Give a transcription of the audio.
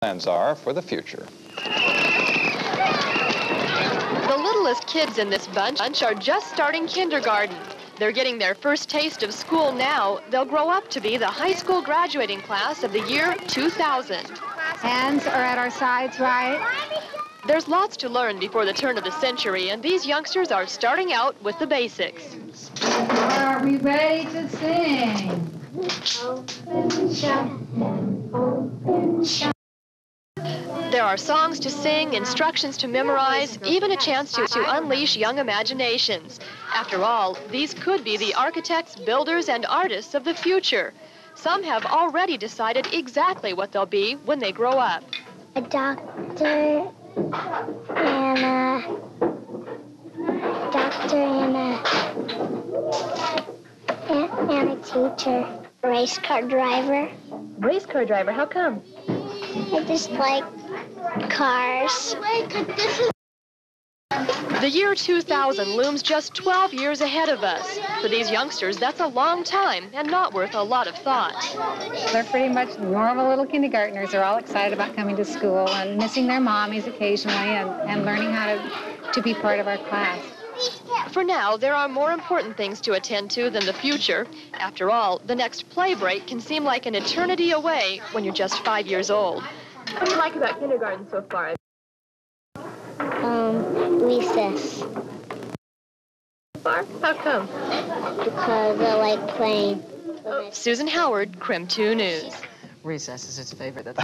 plans are for the future. The littlest kids in this bunch are just starting kindergarten. They're getting their first taste of school now. They'll grow up to be the high school graduating class of the year 2000. Hands are at our sides, right? There's lots to learn before the turn of the century, and these youngsters are starting out with the basics. Are we ready to sing? Open shut, open shut. There are songs to sing, instructions to memorize, even a chance to, to unleash young imaginations. After all, these could be the architects, builders, and artists of the future. Some have already decided exactly what they'll be when they grow up. A doctor and a doctor and a and, and a teacher. Race car driver. Race car driver, how come? I just like cars. The year 2000 looms just 12 years ahead of us. For these youngsters, that's a long time and not worth a lot of thought. They're pretty much normal little kindergartners. They're all excited about coming to school and missing their mommies occasionally and, and learning how to, to be part of our class. For now, there are more important things to attend to than the future. After all, the next play break can seem like an eternity away when you're just five years old. What do you like about kindergarten so far? Um, recess. Far? How come? Because I like playing. Susan Howard, KREM 2 News. Recess is his favorite. That's